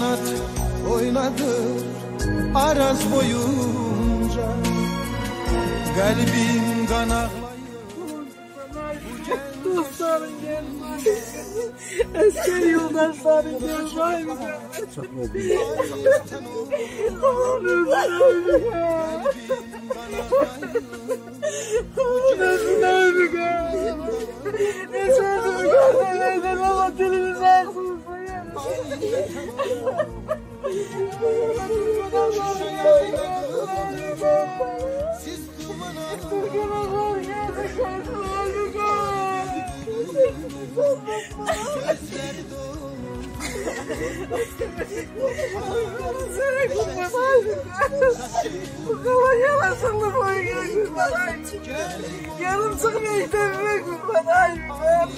kanat oynadı araz boyunca Kalbim kanaklayıyor Dostlarım gelmiş Eski yoldaşlarım gelmiş Aman özür ya Aman özür ya Ne söyledim kardeşim Allah dilimizi alsın bu kadar yalan sanırım. Yarım çıkmıyor işte kurban ayım ben.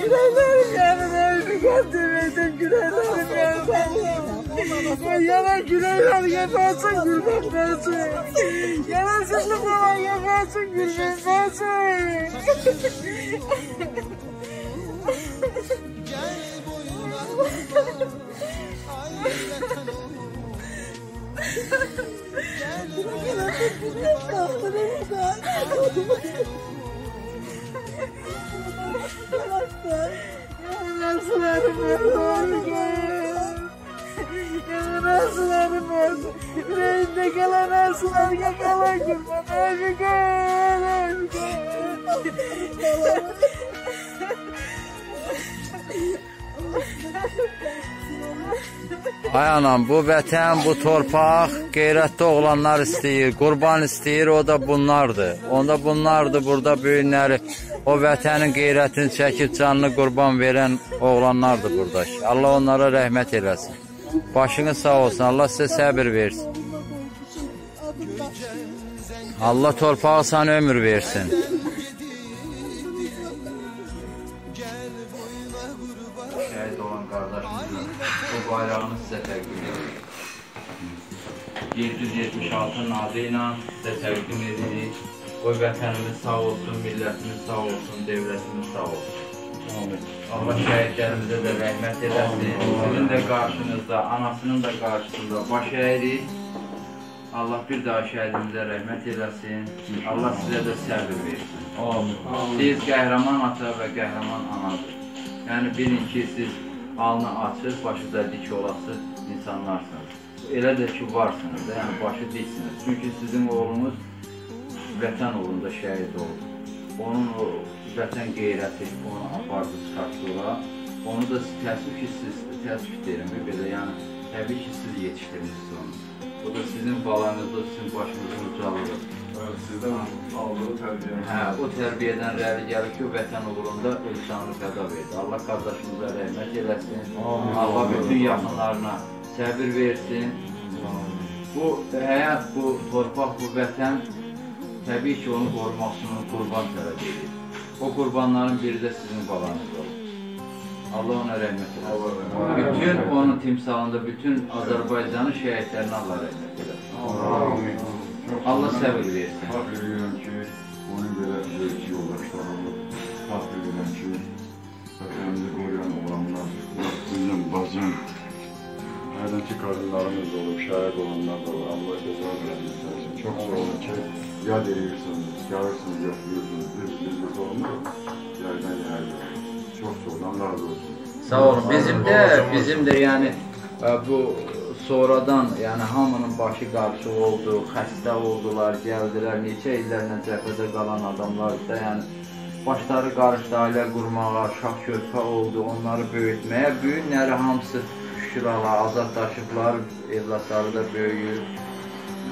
Gülenlerim yarın evimi götürmedim gülenlerim yarın Yalan gülenler yaparsın gülmem lazım Yalan sıklıkla yaparsın gülmem lazım Reis'te kalan aslan yakalar gibi aşık aşık aşık Ay anam, bu vətən, bu torpaq qeyrətli oğlanlar istəyir, qurban istəyir, o da bunlardır. Onda bunlardır burada böyünləri, o vətənin qeyrətini çəkib canını qurban verən oğlanlardır burada. Allah onlara rəhmət eləsin. Başınız sağ olsun, Allah sizə səbir versin. Allah torpağı sana ömür versin. 776 nadı ilə sizə təqdim edirik. Qoy vətənimiz sağ olsun, millətimiz sağ olsun, dövlətimiz sağ olsun. Allah şəhidlərimizə də rəhmət eləsin. Sizin də qarşınızda, anasının da qarşısında baş əyirik. Allah bir daha şəhidimizə rəhmət eləsin. Allah sizə də səbir versin. Siz qəhrəman ata və qəhrəman anadır. Yəni bilin ki, siz alnı açıq, başı da dik olası insanlarsınız. Elə də ki, varsınız da, yəni başı diksiniz. Çünki sizin oğlunuz vətən uğrunda şəhid oldu. Onun o vətən qeyrəti onu apardı, çıxartdı ora. Onu da təəssüf ki, siz, təəssüf deyirəm, belə, yəni təbii ki, siz yetişdirmişsiniz onu. O da sizin balanız, o sizin başınızın ucalılığı. Sizdən aldığı tərbiyə. Hə, o tərbiyədən rəli gəlir ki, vətən uğrunda öz canını fəda verdi. Allah qardaşımıza rəhmət eləsin. Allah bütün yaxınlarına səbir versin. Bu həyat, bu torpaq, bu vətən təbii ki, onu qorumasını qurban tələb edir. O qurbanların biri də sizin balanız olur. Allah ona rəhmət eləsin. Bütün onun timsalında, bütün Azərbaycanın şəhidlərinə Allah rəhmət eləsin. Allah səbir versin. Fəxr edirəm ki, onun belə zövki yoldaşları olur. Fəxr edirəm ki, vətənimizi qoruyan oğlanlar, bizim bacım, hərdən ki, qadınlarımız olub, şəhid olanlar da olur. Allah cəza versin. Çox sağ olun ki, yad edirsiniz, gəlirsiniz, yoxlayırsınız. Biz, biz burada olmuyor. Yerdən yerdir. Çox sağ olun, Allah razı olsun. Sağ olun. Bizim də, bizim də yəni ə, bu sonradan, yəni hamının başı qarşı oldu, xəstə oldular, gəldilər, neçə illərlə cəbhədə qalan adamlar da, yəni başları qarışdı, ailə qurmağa, şah körpə oldu, onları böyütməyə. Böyünləri hamısı şükür Allah, azadlaşıblar, evlatları da böyüyür.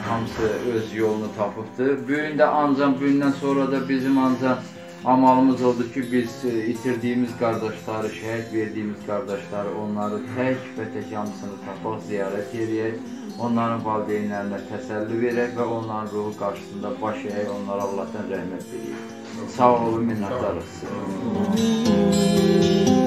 Hamısı öz yolunu tapıbdır. Bu gün də ancaq gündən sonra da bizim ancaq amalımız odur ki, biz e, itirdiyimiz qardaşları, şəhid verdiyimiz qardaşları, onları tək və tək hamısını tapaq, ziyarət edək, onların valideynlərinə təsəlli verək və onların ruhu qarşısında baş əyək, onlara Allahdan rəhmət diləyək. Sağ olun, minnətdarıq sizə.